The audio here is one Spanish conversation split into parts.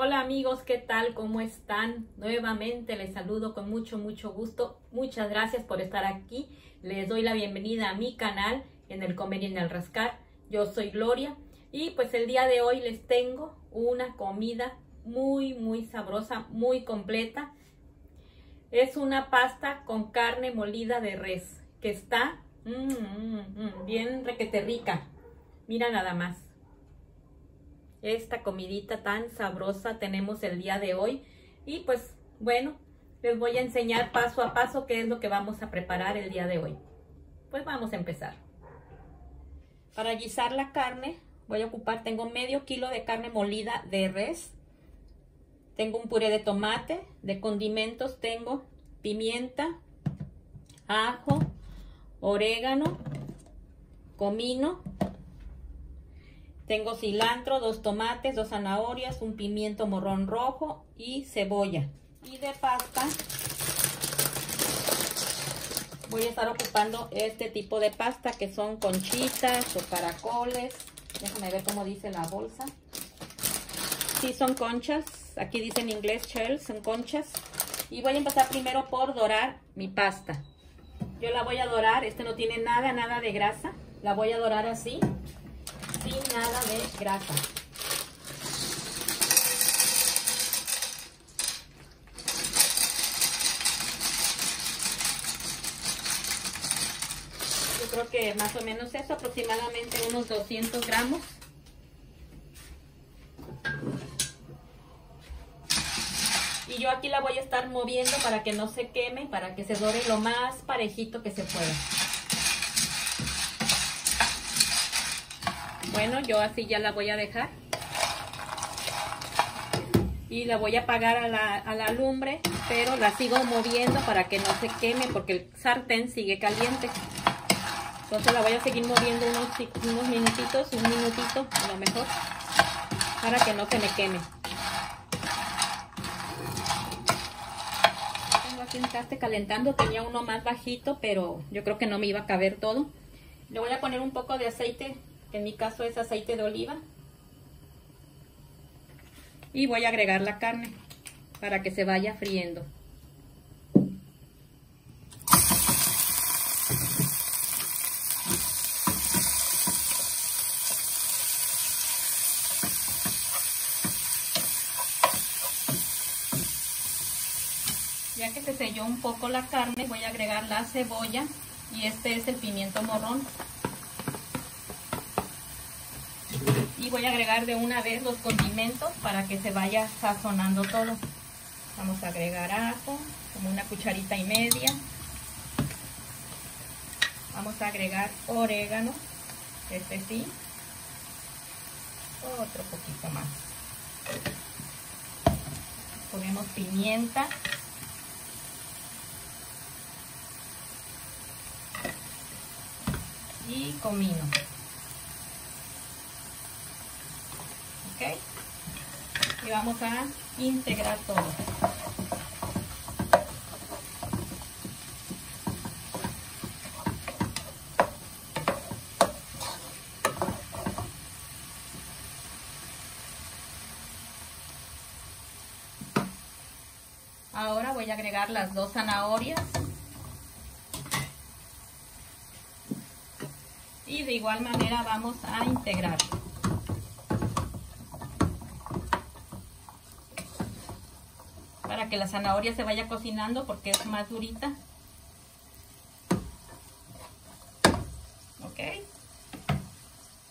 Hola amigos, ¿qué tal? ¿Cómo están? Nuevamente les saludo con mucho, mucho gusto. Muchas gracias por estar aquí. Les doy la bienvenida a mi canal en el Comer y en el Rascar. Yo soy Gloria y pues el día de hoy les tengo una comida muy, muy sabrosa, muy completa. Es una pasta con carne molida de res que está mm, mm, mm, bien requete rica. Mira nada más esta comidita tan sabrosa tenemos el día de hoy. Y pues bueno, les voy a enseñar paso a paso qué es lo que vamos a preparar el día de hoy. Pues vamos a empezar. Para guisar la carne voy a ocupar, tengo medio kilo de carne molida de res. Tengo un puré de tomate, de condimentos tengo pimienta, ajo, orégano, comino, tengo cilantro, dos tomates, dos zanahorias, un pimiento morrón rojo y cebolla. Y de pasta voy a estar ocupando este tipo de pasta que son conchitas o caracoles. Déjame ver cómo dice la bolsa. Sí, son conchas. Aquí dice en inglés shells, son conchas. Y voy a empezar primero por dorar mi pasta. Yo la voy a dorar, este no tiene nada, nada de grasa. La voy a dorar así sin nada de grasa. Yo creo que más o menos eso, aproximadamente unos 200 gramos. Y yo aquí la voy a estar moviendo para que no se queme, para que se dore lo más parejito que se pueda. Bueno, yo así ya la voy a dejar. Y la voy a apagar a la, lumbre, pero la sigo moviendo para que no se queme porque el sartén sigue caliente. Entonces la voy a seguir moviendo unos, unos minutitos, un minutito a lo mejor, para que no se me queme. Tengo aquí un caste calentando, tenía uno más bajito, pero yo creo que no me iba a caber todo. Le voy a poner un poco de aceite en mi caso es aceite de oliva. Y voy a agregar la carne para que se vaya friendo. Ya que se selló un poco la carne, voy a agregar la cebolla y este es el pimiento morrón. Voy a agregar de una vez los condimentos para que se vaya sazonando todo. Vamos a agregar ajo, como una cucharita y media. Vamos a agregar orégano, este sí. Otro poquito más. Ponemos pimienta. Y comino. Y vamos a integrar todo. Ahora voy a agregar las dos zanahorias. Y de igual manera vamos a integrar que la zanahoria se vaya cocinando porque es más durita. Ok.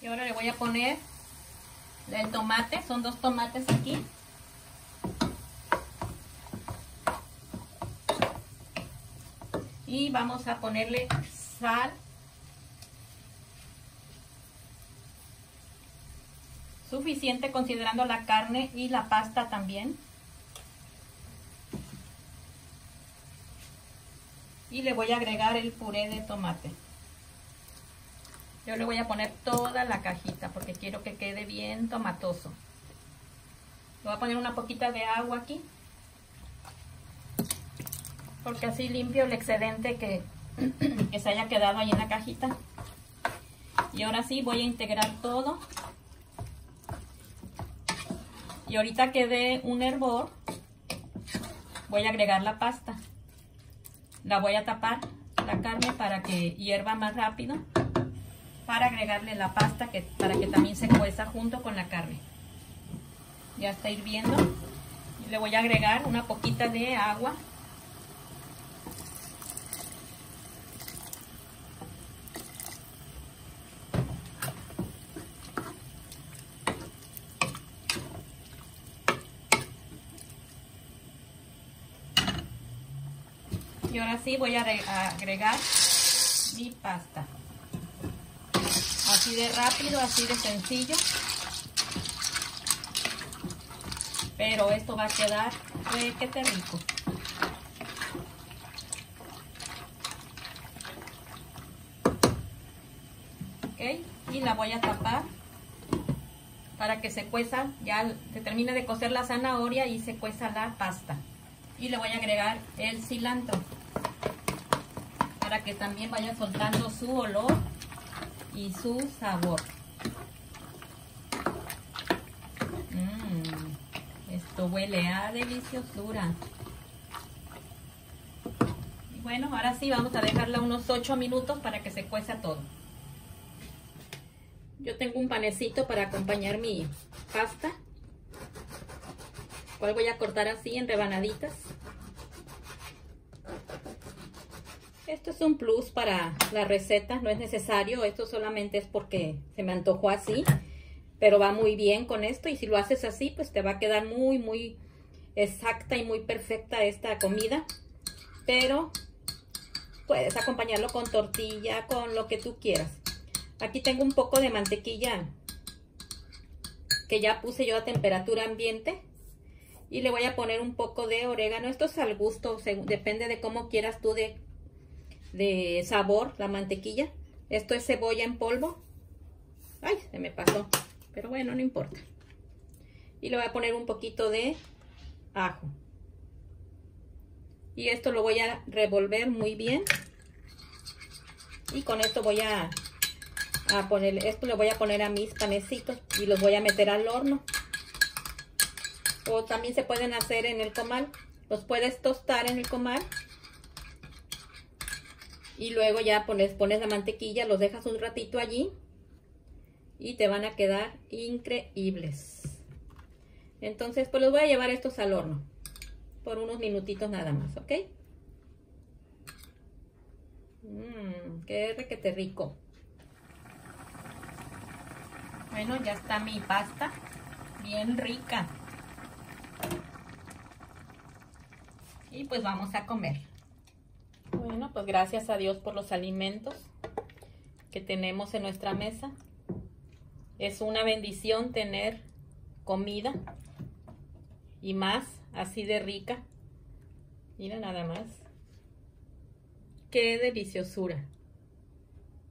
Y ahora le voy a poner el tomate, son dos tomates aquí. Y vamos a ponerle sal. Suficiente considerando la carne y la pasta también. Y le voy a agregar el puré de tomate. Yo le voy a poner toda la cajita porque quiero que quede bien tomatoso. Le voy a poner una poquita de agua aquí. Porque así limpio el excedente que, que se haya quedado ahí en la cajita. Y ahora sí voy a integrar todo. Y ahorita que dé un hervor, voy a agregar la pasta. La voy a tapar la carne para que hierva más rápido. Para agregarle la pasta que, para que también se cueza junto con la carne. Ya está hirviendo. Le voy a agregar una poquita de agua Y ahora sí voy a agregar mi pasta. Así de rápido, así de sencillo. Pero esto va a quedar te rico. Ok, y la voy a tapar para que se cueza, ya se termine de cocer la zanahoria y se cueza la pasta. Y le voy a agregar el cilantro para que también vaya soltando su olor y su sabor. Mmm, esto huele a deliciosura. Bueno, ahora sí vamos a dejarla unos 8 minutos para que se cueza todo. Yo tengo un panecito para acompañar mi pasta. Cual voy a cortar así en rebanaditas. Esto es un plus para la receta, no es necesario, esto solamente es porque se me antojó así, pero va muy bien con esto y si lo haces así, pues te va a quedar muy, muy exacta y muy perfecta esta comida, pero puedes acompañarlo con tortilla, con lo que tú quieras. Aquí tengo un poco de mantequilla que ya puse yo a temperatura ambiente y le voy a poner un poco de orégano, esto es al gusto, depende de cómo quieras tú de de sabor la mantequilla. Esto es cebolla en polvo. Ay, se me pasó. Pero bueno, no importa. Y le voy a poner un poquito de ajo. Y esto lo voy a revolver muy bien. Y con esto voy a, a poner, esto le voy a poner a mis panecitos y los voy a meter al horno. O también se pueden hacer en el comal. Los puedes tostar en el comal y luego ya pones, pones la mantequilla, los dejas un ratito allí y te van a quedar increíbles. Entonces, pues los voy a llevar estos al horno por unos minutitos nada más, ¿ok? Mmm, qué requete rico. Bueno, ya está mi pasta, bien rica. Y pues vamos a comer. Bueno, pues gracias a Dios por los alimentos que tenemos en nuestra mesa. Es una bendición tener comida y más así de rica. Mira nada más. Qué deliciosura.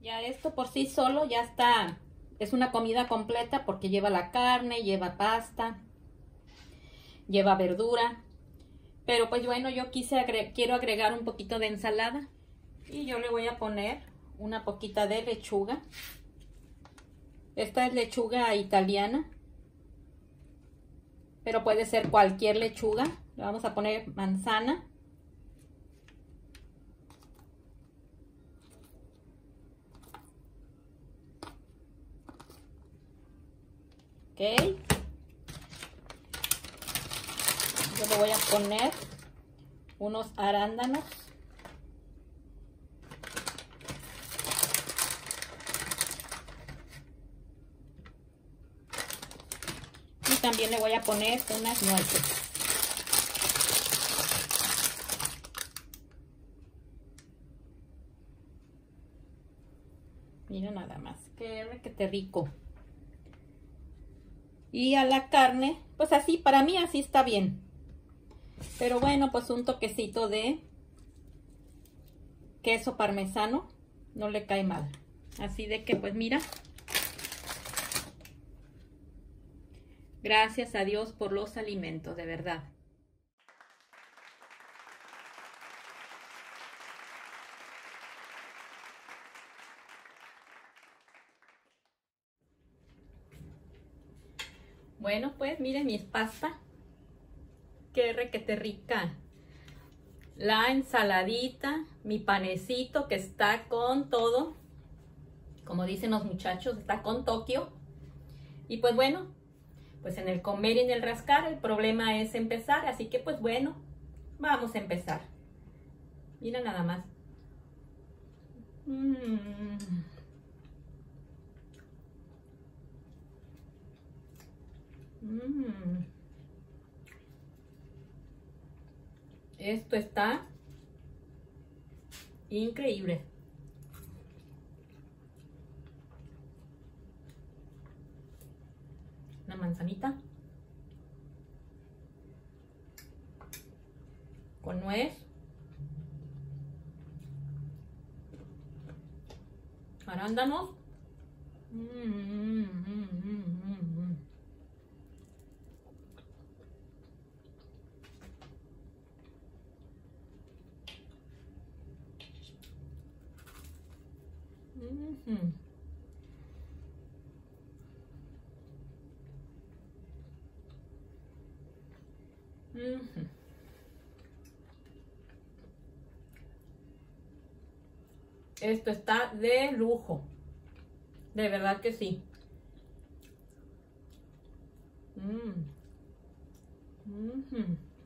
Ya esto por sí solo ya está. Es una comida completa porque lleva la carne, lleva pasta, lleva verdura, pero pues bueno, yo quise quiero agregar un poquito de ensalada. Y yo le voy a poner una poquita de lechuga. Esta es lechuga italiana. Pero puede ser cualquier lechuga. Le vamos a poner manzana. Ok. Le voy a poner unos arándanos. Y también le voy a poner unas nueces. Mira nada más, qué te rico. Y a la carne, pues así, para mí así está bien. Pero bueno, pues un toquecito de queso parmesano no le cae mal. Así de que pues mira. Gracias a Dios por los alimentos, de verdad. Bueno, pues miren mi pasta. Qué requete rica. La ensaladita, mi panecito que está con todo. Como dicen los muchachos, está con Tokio. Y pues bueno, pues en el comer y en el rascar el problema es empezar. Así que pues bueno, vamos a empezar. Mira nada más. Mm. Mm. Esto está increíble. Una manzanita. Con nuez. Arándanos. Mm, Esto está de lujo. De verdad que sí. Mm.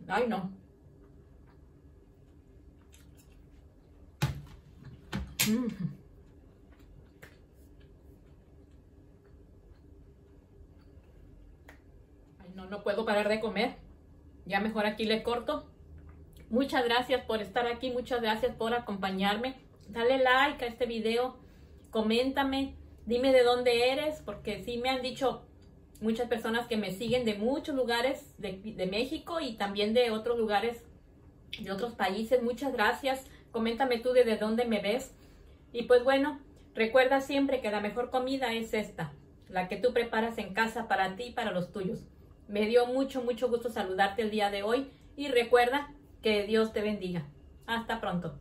Ay, no. Ay, no, no puedo parar de comer. Ya mejor aquí le corto. Muchas gracias por estar aquí, muchas gracias por acompañarme. Dale like a este video, coméntame, dime de dónde eres, porque sí me han dicho muchas personas que me siguen de muchos lugares de, México y también de otros lugares de otros países. Muchas gracias. Coméntame tú de dónde me ves. Y pues bueno, recuerda siempre que la mejor comida es esta, la que tú preparas en casa para ti y para los tuyos. Me dio mucho, mucho gusto saludarte el día de hoy y recuerda que Dios te bendiga. Hasta pronto.